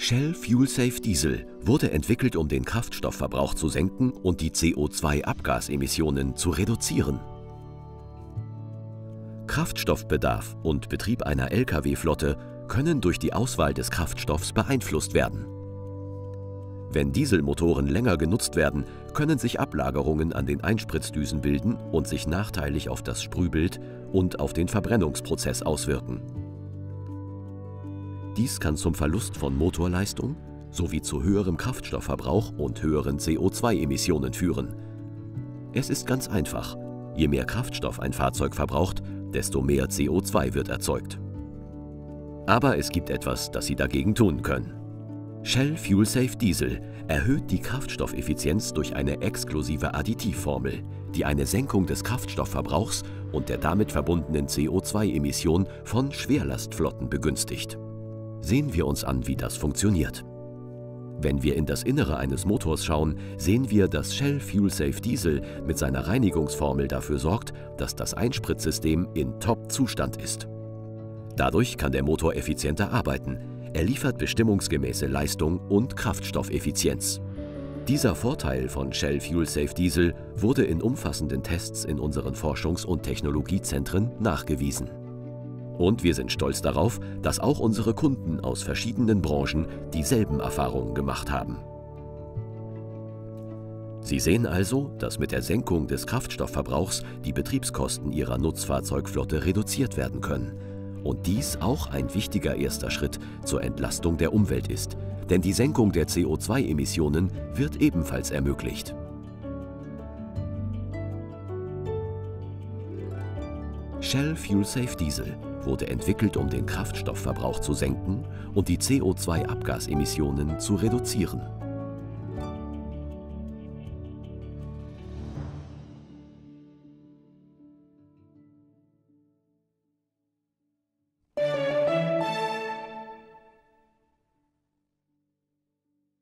Shell FuelSafe Diesel wurde entwickelt, um den Kraftstoffverbrauch zu senken und die CO2-Abgasemissionen zu reduzieren. Kraftstoffbedarf und Betrieb einer Lkw-Flotte können durch die Auswahl des Kraftstoffs beeinflusst werden. Wenn Dieselmotoren länger genutzt werden, können sich Ablagerungen an den Einspritzdüsen bilden und sich nachteilig auf das Sprühbild und auf den Verbrennungsprozess auswirken. Dies kann zum Verlust von Motorleistung sowie zu höherem Kraftstoffverbrauch und höheren CO2-Emissionen führen. Es ist ganz einfach. Je mehr Kraftstoff ein Fahrzeug verbraucht, desto mehr CO2 wird erzeugt. Aber es gibt etwas, das Sie dagegen tun können. Shell FuelSafe Diesel erhöht die Kraftstoffeffizienz durch eine exklusive Additivformel, die eine Senkung des Kraftstoffverbrauchs und der damit verbundenen CO2-Emission von Schwerlastflotten begünstigt. Sehen wir uns an, wie das funktioniert. Wenn wir in das Innere eines Motors schauen, sehen wir, dass Shell FuelSafe Diesel mit seiner Reinigungsformel dafür sorgt, dass das Einspritzsystem in Top-Zustand ist. Dadurch kann der Motor effizienter arbeiten. Er liefert bestimmungsgemäße Leistung und Kraftstoffeffizienz. Dieser Vorteil von Shell FuelSafe Diesel wurde in umfassenden Tests in unseren Forschungs- und Technologiezentren nachgewiesen. Und wir sind stolz darauf, dass auch unsere Kunden aus verschiedenen Branchen dieselben Erfahrungen gemacht haben. Sie sehen also, dass mit der Senkung des Kraftstoffverbrauchs die Betriebskosten Ihrer Nutzfahrzeugflotte reduziert werden können. Und dies auch ein wichtiger erster Schritt zur Entlastung der Umwelt ist, denn die Senkung der CO2-Emissionen wird ebenfalls ermöglicht. Shell FuelSafe Diesel wurde entwickelt, um den Kraftstoffverbrauch zu senken und die CO2-Abgasemissionen zu reduzieren.